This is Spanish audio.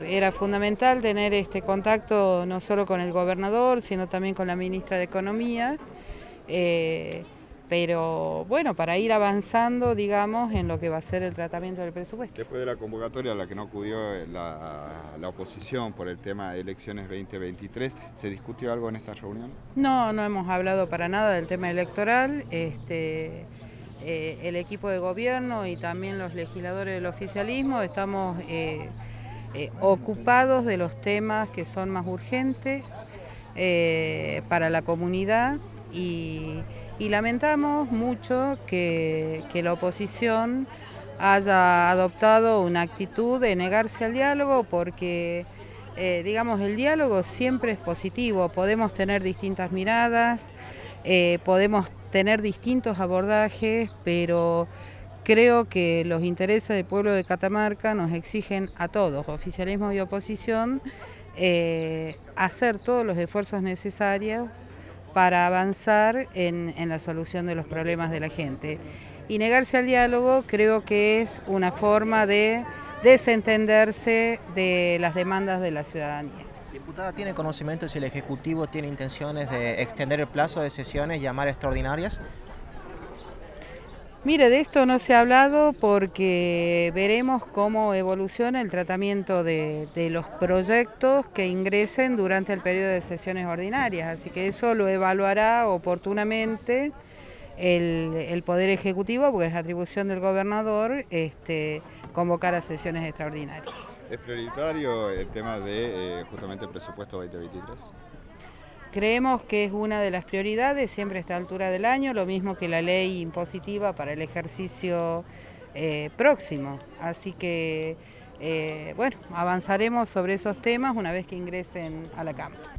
Era fundamental tener este contacto no solo con el gobernador, sino también con la ministra de Economía, eh, pero bueno, para ir avanzando, digamos, en lo que va a ser el tratamiento del presupuesto. Después de la convocatoria a la que no acudió la, la oposición por el tema de elecciones 2023, ¿se discutió algo en esta reunión? No, no hemos hablado para nada del tema electoral. Este, eh, el equipo de gobierno y también los legisladores del oficialismo estamos... Eh, eh, ocupados de los temas que son más urgentes eh, para la comunidad y, lamentamos mucho que, la oposición haya adoptado una actitud de negarse al diálogo porque eh, digamos el diálogo siempre es positivo, podemos tener distintas miradas, podemos tener distintos abordajes, pero Creo que los intereses del pueblo de Catamarca nos exigen a todos, oficialismo y oposición, eh, hacer todos los esfuerzos necesarios para avanzar en, la solución de los problemas de la gente. Y negarse al diálogo creo que es una forma de desentenderse de las demandas de la ciudadanía. Diputada, ¿tiene conocimiento si el Ejecutivo tiene intenciones de extender el plazo de sesiones, llamar extraordinarias? Mire, de esto no se ha hablado porque veremos cómo evoluciona el tratamiento de, los proyectos que ingresen durante el periodo de sesiones ordinarias, así que eso lo evaluará oportunamente el, Poder Ejecutivo, porque es atribución del gobernador este, convocar a sesiones extraordinarias. ¿Es prioritario el tema de eh, justamente el presupuesto 2023? Creemos que es una de las prioridades, siempre a esta altura del año, lo mismo que la ley impositiva para el ejercicio eh, próximo. Así que, eh, bueno, avanzaremos sobre esos temas una vez que ingresen a la Cámara.